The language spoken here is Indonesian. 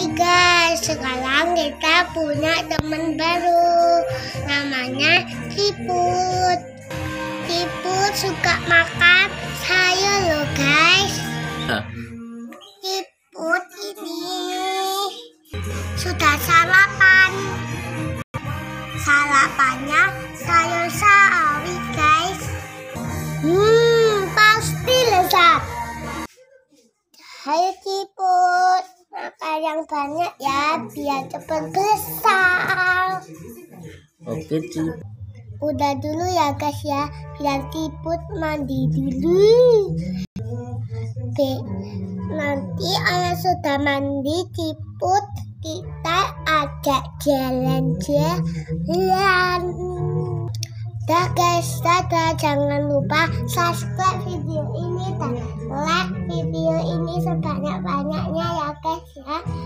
Hai guys, sekarang kita punya teman baru. Namanya Ciput Ciput suka makan sayur loh guys. Ciput ini sudah sarapan. Sarapannya sayur sawi guys. Hmm, pasti lezat. Ayo Ciput, makan yang banyak ya biar cepat besar. Oke, Ci. Udah dulu ya guys ya, biar Ciput mandi dulu. Oke, nanti kalau sudah mandi Ciput kita ajak jalan-jalan. Dah guys, dadah. Jangan lupa subscribe video ini dan like video ini sebanyak-banyaknya ya guys ya. Dah.